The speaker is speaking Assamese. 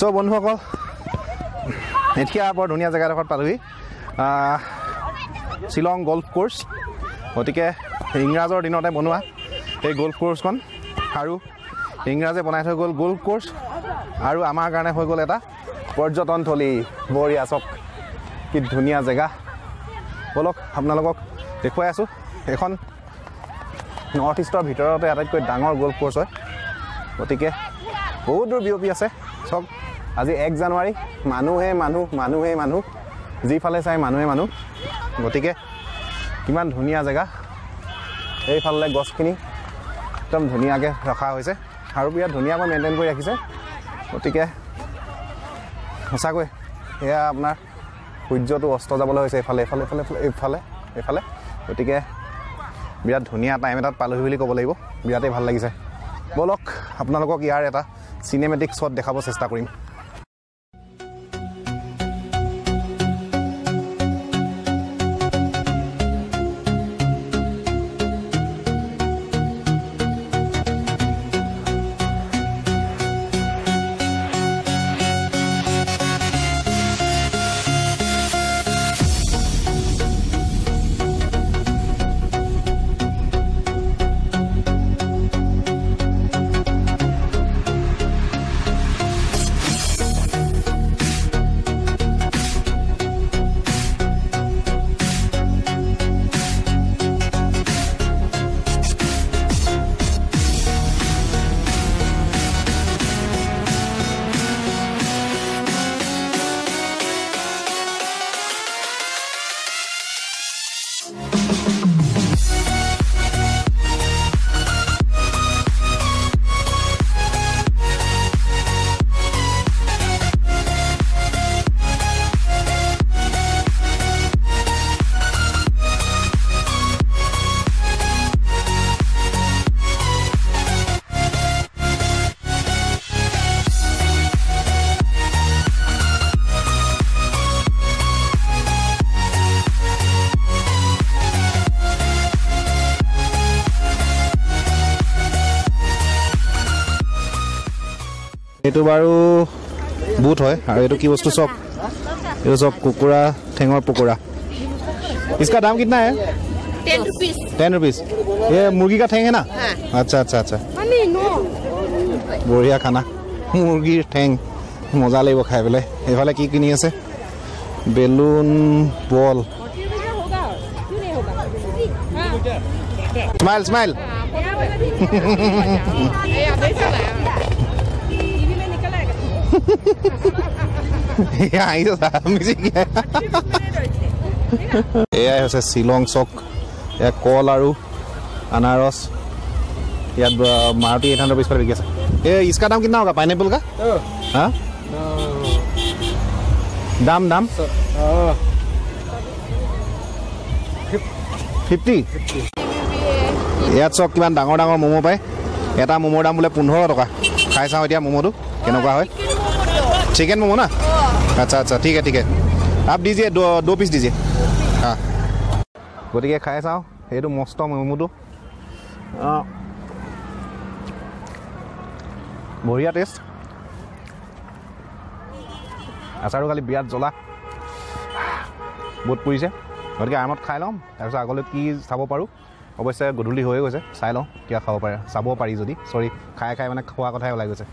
চ' বন্ধুসকল এতিয়া বৰ ধুনীয়া জেগাডোখৰত পালোহি। শ্বিলং গল্ফ কোৰ্চ গতিকে ইংৰাজৰ দিনতে বনোৱা এই গল্ফ কোৰ্চখন আৰু ইংৰাজে বনাই থৈ গ'ল গল্ফ কোৰ্চ আৰু আমাৰ কাৰণে হৈ গ'ল এটা পৰ্যটনথলী বৰিয়া চক। কি ধুনীয়া জেগা। ব'লক আপোনালোকক দেখুৱাই আছোঁ। এইখন নৰ্থ ইষ্টৰ ভিতৰতে আটাইতকৈ ডাঙৰ গল্ফ কোৰ্চ হয়। গতিকে বহুত দূৰ বিয়পি আছে। চব আজি এক জানুৱাৰী মানুহে মানুহ মানুহে মানুহ। যিফালে চাই মানুহে মানুহ। গতিকে কিমান ধুনীয়া জেগা। এইফালে গছখিনি একদম ধুনীয়াকৈ ৰখা হৈছে। আৰু বিৰাট ধুনীয়াকৈ মেইনটেইন কৰি ৰাখিছে। গতিকে সঁচাকৈ এয়া আপোনাৰ সূৰ্যটো অস্ত যাবলৈ হৈছে এইফালে এইফালে এইফালে এইফালে এইফালে গতিকে বিৰাট ধুনীয়া টাইম এটাত পালোহি বুলি ক'ব লাগিব। বিৰাটেই ভাল লাগিছে। ব'লক আপোনালোকক ইয়াৰ এটা চিনেমেটিক শ্বট দেখাব চেষ্টা কৰিম। এইটো বাৰু বুট হয় আৰু এইটো কি বস্তু চক এইটো চক কুকুৰা ঠেঙৰ পকোৰা इसका दाम कितना है टेन रुपीज टेन रुपीज ये मुर्गी का ठेंग है ना हाँ। अच्छा अच्छा अच्छा मम्मी नो বঢ়িয়া খানা মুৰ্গীৰ ঠেং মজা লাগিব খাই পেলাই এইফালে কি কিনি আছে বেলুন বল স্মাইল স্মাইল এয়াই হৈছে শ্বিলং চক এয়া কল আৰু আনাৰস ইয়াত মাৰুতি এইট হাণ্ড্ৰেড বিছ বিকি আছে এই ইস্কা দাম কিমান হ'ব পাইনএপল কা হা দাম দাম ফিফটি ইয়াত চক কিমান ডাঙৰ ডাঙৰ ম'ম' পায় এটা ম'ম'ৰ দাম বোলে পোন্ধৰ টকা খাই চাওঁ এতিয়া ম'ম'টো কেনেকুৱা হয় চিকেন ম'ম' না? আচ্ছা আচ্ছা ঠিক আছে ঠিক আছে। আপ দিজিয়ে দো দো পিচ দিজিয়ে। গতিকে খাই চাওঁ। এইটো মস্ত ম'ম'টো। বঢ়িয়া টেষ্ট আচাৰো কালি বিৰাট জ্বলা। বহুত পৰিছে। গতিকে আৰামত খাই ল'ম। তাৰপিছত আগলৈ কি চাব পাৰোঁ। অৱশ্যে গধূলি হৈয়ে গৈছে। চাই লওঁ কিয় খাব পাৰে চাব পাৰি যদি। চৰি খাই খাই মানে খোৱা কথাই ওলাই গৈছে।